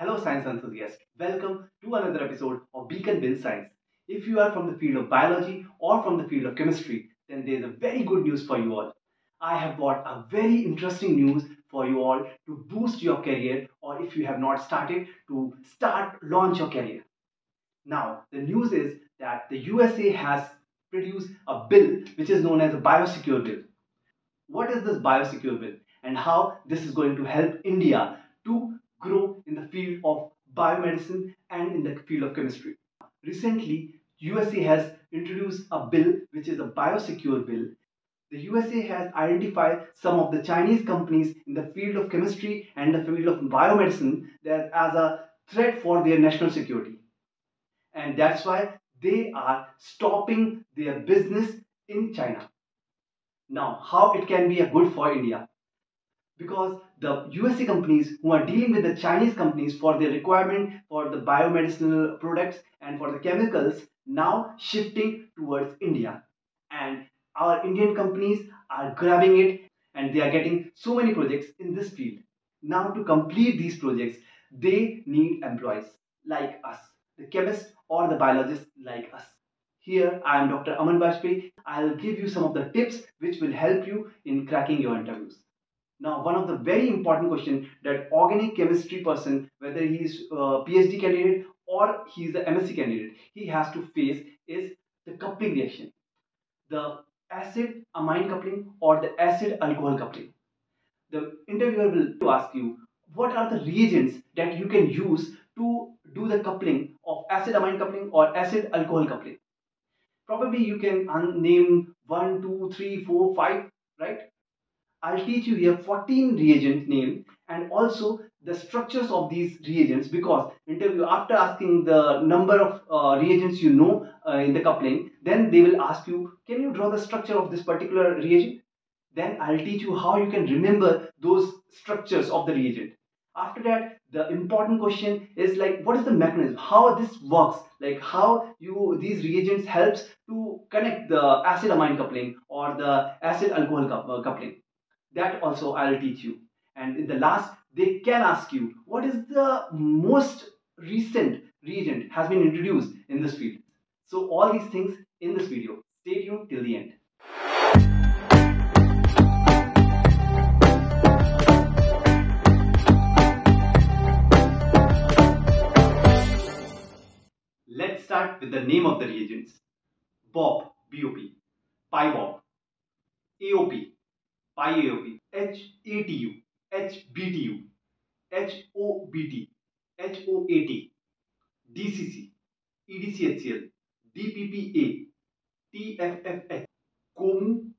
Hello, science enthusiasts. Welcome to another episode of Beacon Bin Science. If you are from the field of biology or from the field of chemistry, then there's a very good news for you all. I have brought a very interesting news for you all to boost your career, or if you have not started, to start launch your career. Now, the news is that the USA has produced a bill which is known as a biosecure bill. What is this biosecure bill and how this is going to help India to grow in the field of biomedicine and in the field of chemistry? Recently, USA has introduced a bill which is a biosecure bill. The USA has identified some of the Chinese companies in the field of chemistry and the field of biomedicine as a threat for their national security. And that's why they are stopping their business in China. Now, how it can be a good for India? Because the USA companies who are dealing with the Chinese companies for their requirement for the biomedicinal products and for the chemicals now shifting towards India. And our Indian companies are grabbing it and they are getting so many projects in this field. Now to complete these projects, they need employees like us, the chemists or the biologists like us. Here I am Dr. Aman Bajpayee. I'll give you some of the tips which will help you in cracking your interviews. Now, one of the very important question that organic chemistry person, whether he is uh, a PhD candidate or he is a MSc candidate, he has to face is the coupling reaction, the acid amine coupling or the acid alcohol coupling. The interviewer will ask you what are the reagents that you can use to do the coupling of acid amine coupling or acid alcohol coupling. Probably you can name one, two, three, four, five, right? I'll teach you here 14 reagent name and also the structures of these reagents because interview after asking the number of uh, reagents you know uh, in the coupling then they will ask you can you draw the structure of this particular reagent? Then I'll teach you how you can remember those structures of the reagent. After that the important question is like what is the mechanism? How this works? Like how you these reagents helps to connect the acid amine coupling or the acid alcohol uh, coupling that also I'll teach you. And in the last, they can ask you what is the most recent reagent has been introduced in this field. So all these things in this video. Stay tuned till the end. Let's start with the name of the reagents. Bob BOP, BOP, PyBOP, AOP, PyAOP, HATU, HBTU, HOBT, HOAT, DCC, EDCHCl, DPPA, TFFH, COMU,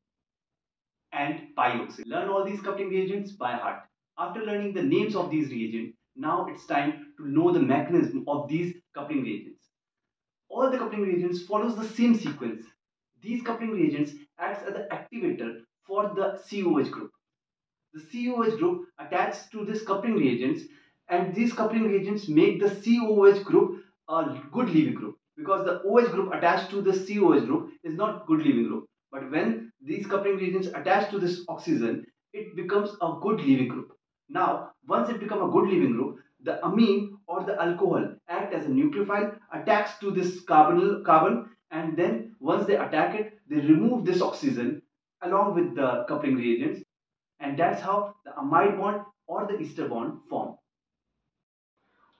and PIOXIL. Learn all these coupling reagents by heart. After learning the names of these reagents, now it's time to know the mechanism of these coupling reagents. All the coupling reagents follows the same sequence. These coupling reagents acts as the activator for the COH group. The COH group attaches to this coupling reagents and these coupling reagents make the COH group a good leaving group because the OH group attached to the COH group is not good leaving group. But when these coupling reagents attach to this oxygen, it becomes a good leaving group. Now, once it becomes a good leaving group, the amine or the alcohol act as a nucleophile, attacks to this carbonyl carbon, and then once they attack it, they remove this oxygen along with the coupling reagents and that's how the amide bond or the ester bond form.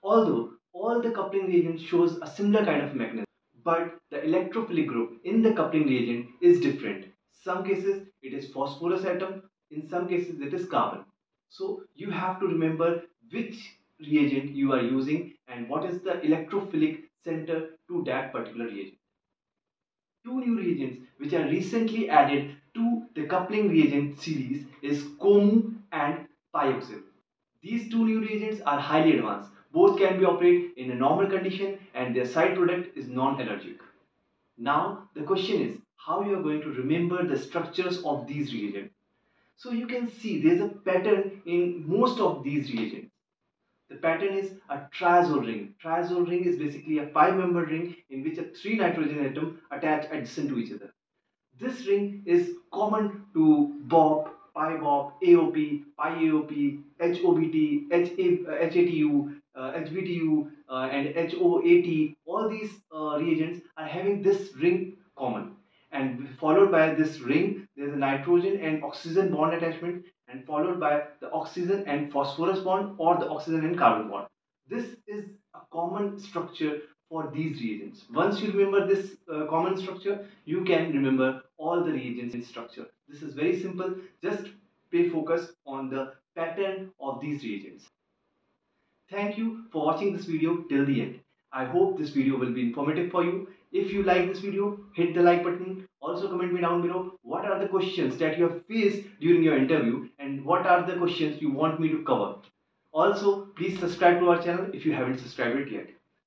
Although all the coupling reagents shows a similar kind of mechanism but the electrophilic group in the coupling reagent is different. Some cases it is phosphorus atom, in some cases it is carbon. So you have to remember which reagent you are using and what is the electrophilic center to that particular reagent. Two new reagents which are recently added to the coupling reagent series is COMU and PIOXIL. These two new reagents are highly advanced. Both can be operated in a normal condition and their side product is non-allergic. Now the question is how you are going to remember the structures of these reagents. So you can see there's a pattern in most of these reagents. The pattern is a triazole ring. Triazole ring is basically a five-member ring in which a three nitrogen atom attach adjacent to each other. This ring is common to BOP, PyBOP, AOP, PyAOP, HOBT, HATU, uh, uh, HBTU uh, and HOAT, all these uh, reagents are having this ring common. And followed by this ring, there's a nitrogen and oxygen bond attachment and followed by the oxygen and phosphorus bond or the oxygen and carbon bond. This is a common structure for these reagents. Once you remember this uh, common structure, you can remember all the reagents in structure. This is very simple. Just pay focus on the pattern of these reagents. Thank you for watching this video till the end. I hope this video will be informative for you. If you like this video, hit the like button. Also comment me down below what are the questions that you have faced during your interview and what are the questions you want me to cover. Also, please subscribe to our channel if you haven't subscribed it yet.